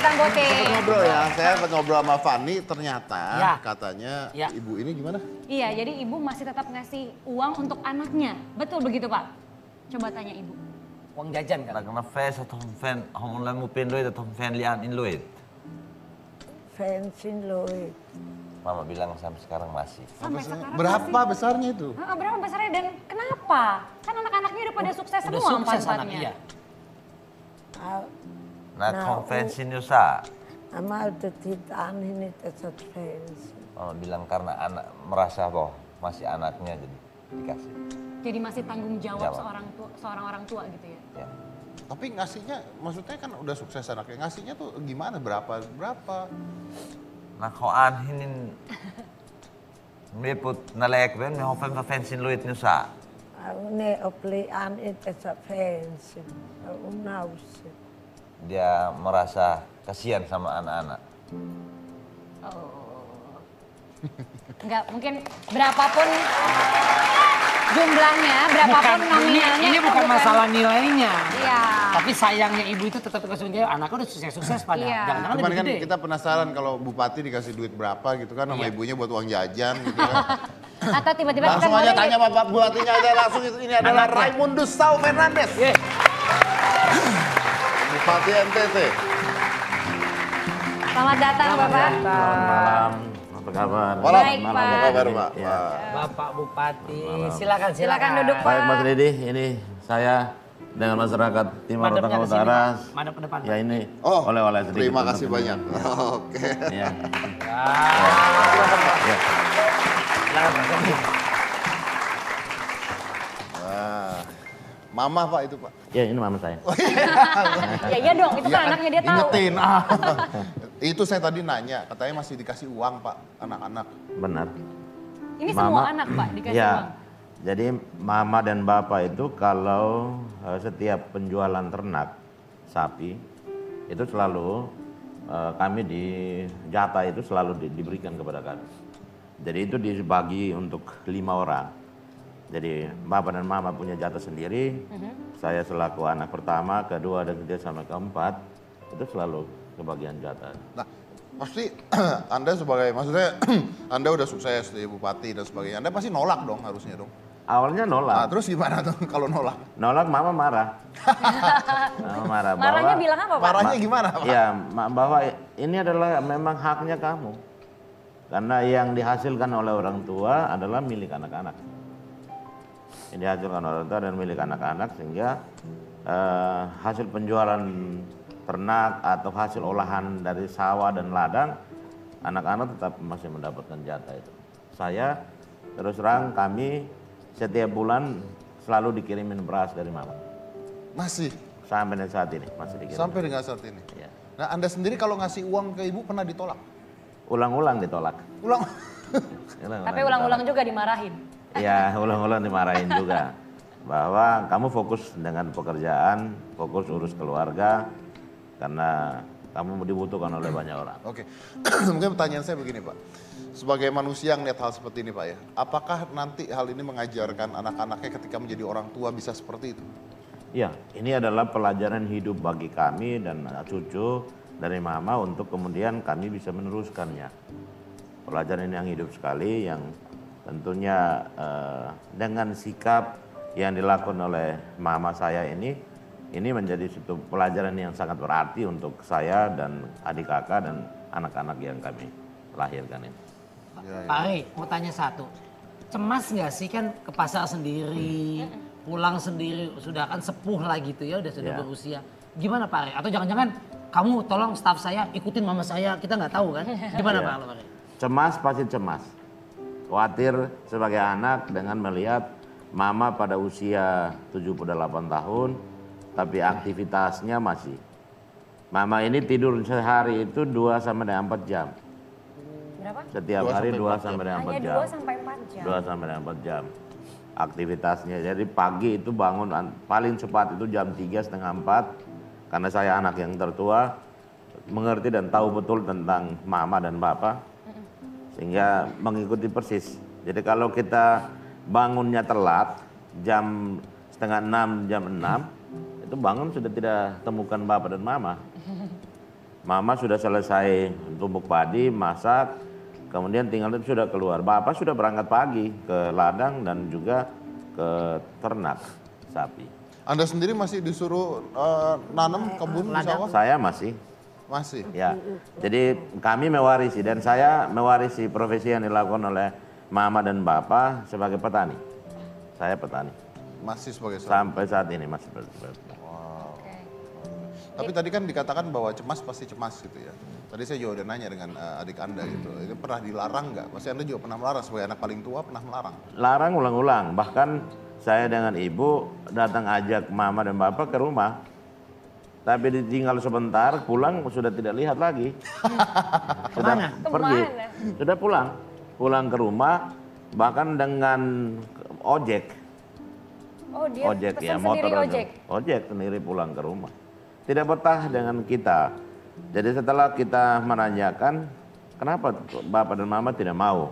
Kang Goce. Sempat ngobrol ya, saya sempat ngobrol sama Fanny, ternyata ya. katanya ya. ibu ini gimana? Iya, jadi ibu masih tetap ngasih uang untuk anaknya. Betul begitu Pak? Coba tanya ibu. Uang jajan kan? Karena fans atau fan, kamu lagi mau itu atau fan lian in loid? Fansin loit. Mama bilang sampai sekarang masih. Sampai sekarang berapa masih. besarnya itu? Ha, berapa besarnya dan kenapa? Kan anak-anaknya udah pada oh, sukses udah semua. Udah sukses anaknya. Ya naar nou, konvensi Nusa. Ama udah ditahan ini fans. Oh, bilang karena anak merasa bahwa masih anaknya jadi dikasih. Jadi masih tanggung jawab, jawab. seorang tua, seorang orang tua gitu ya. ya. Tapi ngasihnya, maksudnya kan udah sukses anaknya. Ngasihnya tuh gimana? Berapa? Berapa? Nah, kau anhinin meput nalek ben lu itu luit nusa. Ne oplian it esa aku Unausin. Dia merasa kasihan sama anak-anak. Enggak, mungkin berapapun jumlahnya, berapapun ini, nominalnya. ini itu bukan masalah nilainya. Iya. Tapi sayangnya ibu itu tetap dikasih dia anaknya udah sukses-sukses pada. Iya. Jangan-jangan lebih kan gede. kita penasaran kalau bupati dikasih duit berapa gitu kan sama Iya. ibunya buat uang jajan gitu kan. Atau tiba-tiba kita langsung aja tanya bapak bupatinya aja langsung ini adalah. Raimundus Sau Fernandes. Ye, Bupati NTT. Selamat datang Bapak. malam, apa kabar? Malam. Baik, Malam. Pak. Apa kabar Pak? Ya. Pak. Bapak Bupati, silakan silakan. Silakan duduk, Pak. Baik Mas Ridi, ini saya dengan masyarakat Timur Tengah Utara. Pak. Madep ke depan, Ya Pak. ini Oh, oleh-oleh sedikit. terima kasih banyak. Oke. Ya. Ya. ya. Silakan Pak. Mama Pak itu Pak. Ya ini mama saya. Ya iya dong, itu kan anaknya dia tahu. Ingetin. Ah. itu saya tadi nanya, katanya masih dikasih uang Pak anak-anak. Benar. Ini semua Mama- anak Pak dikasih ya. uang. Jadi mama dan bapak itu kalau eh, setiap penjualan ternak sapi itu selalu eh, kami di jatah itu selalu di- diberikan kepada kami. Jadi itu dibagi untuk lima orang. Jadi bapak dan mama punya jatah sendiri. Saya selaku anak pertama, kedua dan ketiga sama keempat itu selalu kebagian jatah. Nah, pasti Anda sebagai, maksudnya Anda udah sukses di bupati dan sebagainya. Anda pasti nolak dong harusnya dong. Awalnya Nah, nolak, terus gimana tuh kalau nolak? nolak mama marah. mama marah. Marahnya bahwa- bilang apa Pak? Marahnya gimana Pak? Iya, ma- bahwa ini adalah memang haknya kamu. Karena yang dihasilkan oleh orang tua adalah milik anak-anak. Yang dihasilkan oleh orang tua dan milik anak-anak sehingga eh, hasil penjualan ternak atau hasil olahan dari sawah dan ladang anak-anak tetap masih mendapatkan jatah itu. Saya terus terang kami setiap bulan selalu dikirimin beras dari mama. Masih, Sampai dengan saat ini masih dikirim. sampai dengan saat ini. Ya. Nah, Anda sendiri kalau ngasih uang ke ibu pernah ditolak? Ulang-ulang ditolak. Ulang. Tapi ulang-ulang juga dimarahin. Ya, ulang-ulang dimarahin juga. Bahwa kamu fokus dengan pekerjaan, fokus urus keluarga, karena kamu dibutuhkan oleh banyak orang. Oke, mungkin pertanyaan saya begini Pak. Sebagai manusia yang lihat hal seperti ini Pak ya, apakah nanti hal ini mengajarkan anak-anaknya ketika menjadi orang tua bisa seperti itu? Ya, ini adalah pelajaran hidup bagi kami dan cucu dari mama untuk kemudian kami bisa meneruskannya. Pelajaran yang hidup sekali yang tentunya eh, dengan sikap yang dilakukan oleh mama saya ini, ini menjadi satu pelajaran yang sangat berarti untuk saya dan adik kakak dan anak-anak yang kami lahirkan ini. Pak Ari, mau tanya satu. Cemas nggak sih kan ke pasar sendiri, pulang sendiri, sudah kan sepuh lah gitu ya, udah sudah Ya. berusia. Gimana Pak Ari? Atau jangan-jangan kamu tolong staf saya ikutin mama saya, kita nggak tahu kan? Gimana Ya. Pak Ari? Cemas pasti cemas. Khawatir sebagai anak dengan melihat mama pada usia 78 tahun, tapi aktivitasnya masih. Mama ini tidur sehari itu 2 sampai dengan 4 jam. Berapa? Setiap Dua hari sampai 2 empat sampai dengan 4 Hanya jam. 2 sampai 4 jam. 2 sampai dengan 4 jam. Aktivitasnya. Jadi pagi itu bangun an- paling cepat itu jam 3 setengah 4. Karena saya anak yang tertua, mengerti dan tahu betul tentang mama dan bapak. Sehingga mengikuti persis. Jadi kalau kita bangunnya telat, jam setengah 6, jam 6, itu bangun sudah tidak temukan bapak dan mama. Mama sudah selesai tumbuk padi, masak, kemudian tinggal itu sudah keluar. Bapak sudah berangkat pagi ke ladang dan juga ke ternak sapi. Anda sendiri masih disuruh eh, nanam kebun di sawah? Saya masih, Masih. ya. Jadi kami mewarisi dan saya mewarisi profesi yang dilakukan oleh mama dan bapak sebagai petani. Saya petani. Masih sebagai seorang. Sampai saat ini masih seperti itu. Oke. Tapi tadi kan dikatakan bahwa cemas pasti cemas gitu ya. Tadi saya juga udah nanya dengan eh, adik Anda gitu. Itu pernah dilarang nggak? Pasti Anda juga pernah melarang sebagai anak paling tua pernah melarang. Larang ulang-ulang, bahkan saya dengan ibu datang ajak mama dan bapak ke rumah. Tapi ditinggal sebentar, pulang sudah tidak lihat lagi. sudah Ke mana? pergi. Ke mana? Sudah pulang. Pulang ke rumah, bahkan dengan ojek. Oh dia ojek ya, sendiri motor aja. ojek. Ojek sendiri pulang ke rumah. Tidak betah dengan kita. Jadi setelah kita menanyakan, kenapa bapak dan mama tidak mau?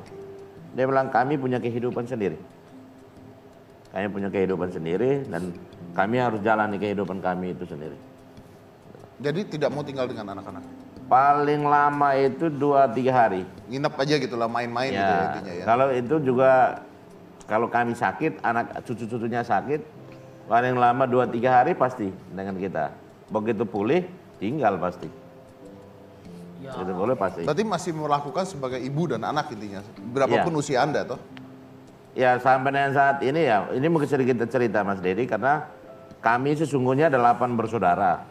Dia bilang kami punya kehidupan sendiri. Kami punya kehidupan sendiri dan kami harus jalani kehidupan kami itu sendiri. Jadi tidak mau tinggal dengan anak-anak. Paling lama itu dua tiga hari. Nginep aja gitu lah, main-main gitu ya intinya ya. Kalau itu juga kalau kami sakit, anak cucu-cucunya sakit, paling lama dua tiga hari pasti dengan kita. Begitu pulih, tinggal pasti. Begitu pulih pasti. Berarti masih melakukan sebagai ibu dan anak intinya. Berapapun Iya. usia Anda toh. Ya sampai dengan saat ini ya, ini mungkin sedikit cerita Mas Dedi karena kami sesungguhnya delapan bersaudara.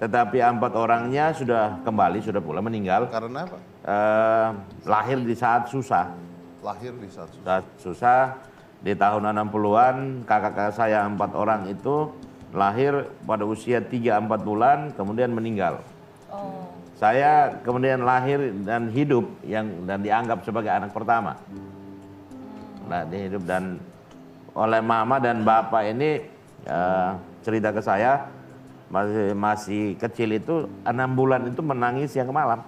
Tetapi empat orangnya sudah kembali, sudah pula meninggal. Karena apa? Eh, lahir di saat susah. Lahir di saat susah. Saat susah di tahun 60-an kakak-kakak saya empat orang itu lahir pada usia 3-4 bulan kemudian meninggal. Oh. Saya kemudian lahir dan hidup yang dan dianggap sebagai anak pertama. Nah, dia hidup dan oleh mama dan bapak ini eh, cerita ke saya masih masih kecil itu enam bulan itu menangis siang malam.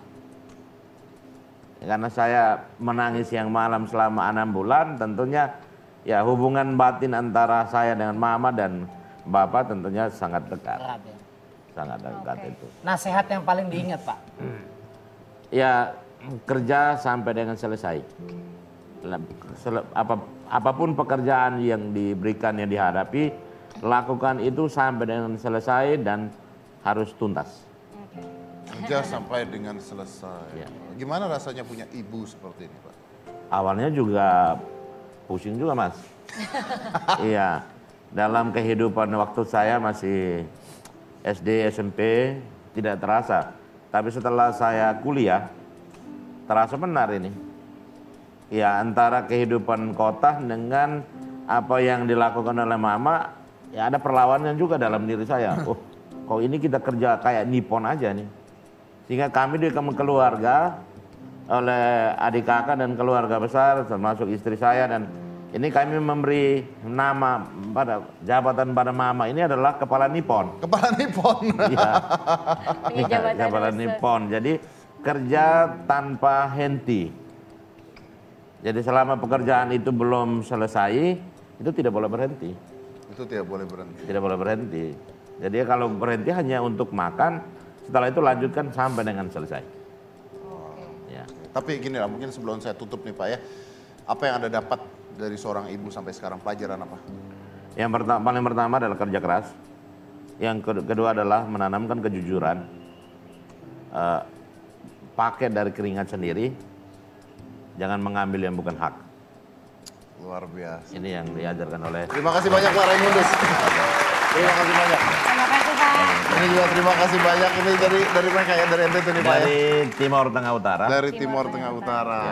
Karena saya menangis siang malam selama enam bulan, tentunya ya hubungan batin antara saya dengan mama dan bapak tentunya sangat dekat, ya. sangat dekat itu. Nasihat yang paling diingat Pak. Ya kerja sampai dengan selesai. Apa pun pekerjaan yang diberikan yang dihadapi, lakukan itu sampai dengan selesai dan harus tuntas. Kerja sampai dengan selesai. Iya. Gimana rasanya punya ibu seperti ini, Pak? Awalnya juga pusing juga mas. iya, dalam kehidupan waktu saya masih SD, SMP tidak terasa. Tapi setelah saya kuliah, terasa benar ini. Ya antara kehidupan kota dengan apa yang dilakukan oleh mama, ya ada perlawanan juga dalam diri saya. Oh, kok ini kita kerja kayak Nippon aja nih. Sehingga kami di keluarga oleh adik kakak dan keluarga besar termasuk istri saya dan ini kami memberi nama pada jabatan pada mama ini adalah kepala Nippon. Kepala Nippon. Iya. Jabatan kepala. Nippon. Jadi kerja tanpa henti. Jadi selama pekerjaan itu belum selesai, itu tidak boleh berhenti. Itu tidak boleh berhenti. Tidak boleh berhenti. Jadi kalau berhenti hanya untuk makan, setelah itu lanjutkan sampai dengan selesai. Ya. Tapi gini lah, mungkin sebelum saya tutup nih Pak ya. Apa yang Anda dapat dari seorang ibu sampai sekarang? Pelajaran apa? Yang pertama, paling pertama adalah kerja keras. Yang ke- kedua adalah menanamkan kejujuran. Eh, pakai dari keringat sendiri. Jangan mengambil yang bukan hak. Luar biasa. Ini yang diajarkan oleh Terima kasih banyak Pak Raimundus. Terima kasih banyak. Terima kasih Pak. Ini juga terima kasih banyak. Ini dari dari mereka ya, dari NTT nih Pak ya. dari Timur Tengah Utara. Dari Timur Tengah Utara.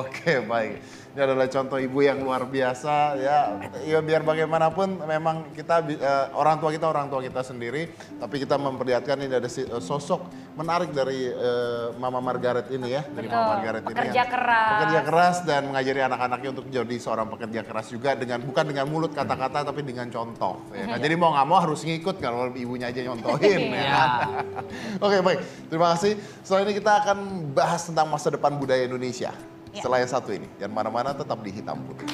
Oke, baik. Ini adalah contoh ibu yang luar biasa ya. Ya biar bagaimanapun memang kita eh, orang tua kita orang tua kita sendiri, tapi kita memperlihatkan ini ada eh, sosok menarik dari eh, Mama Margaret ini ya, dari Mama Betul. Margaret ini. Pekerja keras. Pekerja keras dan mengajari anak-anaknya untuk jadi seorang pekerja keras juga dengan bukan dengan mulut kata-kata tapi dengan contoh. Ya kan? Jadi mau nggak mau harus ngikut kalau ibunya aja nyontohin. ya kan? Oke baik, terima kasih. Setelah ini kita akan bahas tentang masa depan budaya Indonesia. Yang satu ini, jangan mana-mana tetap di hitam putih.